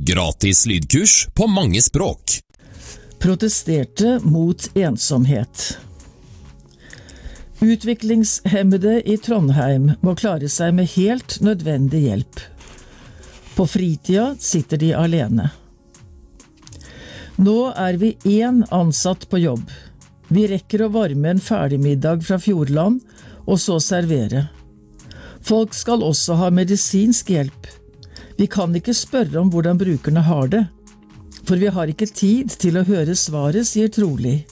Gratis lydkurs på mange språk. protesterte mot ensomhet. Utviklingshemmede i Trondheim må klare seg med helt nødvendig hjelp. På fritida sitter de alene. Nå er vi én ansatt på jobb. Vi rekker å varme en ferdigmiddag fra Fjordland, og så servere. Folk skal også ha medisinsk hjelp. Vi kan ikke spørre om hvordan brukerne har det, for vi har ikke tid til å høre svaret, sier Trolig.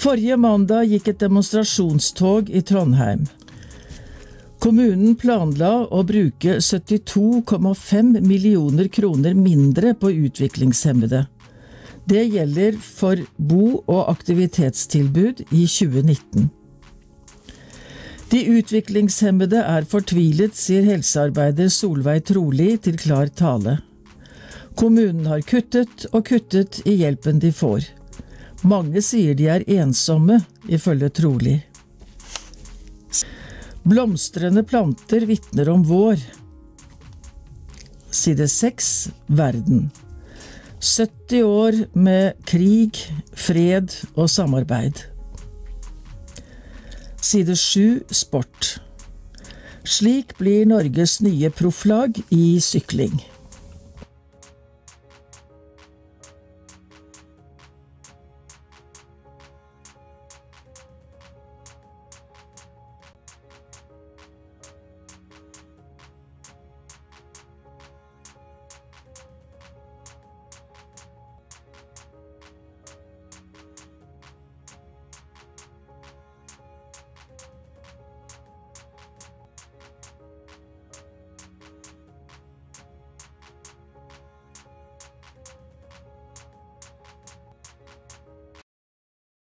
Forrige mandag gikk et demonstrasjonstog i Trondheim. Kommunen planla å bruke 72,5 millioner kroner mindre på utviklingshemmede. Det gjelder for bo- og aktivitetstilbud i 2019. De utviklingshemmede er fortvilet, sier helsearbeider Solveig Troli til Klar tale. Kommunen har kuttet og kuttet i hjelpen de får. Mange sier de er ensomme, ifølge Troli. Blomstrende planter vitner om vår. Side 6 Verden. 70 år med krig, fred og samarbeid. Side 7 Sport. Slik blir Norges nye profflag i sykling.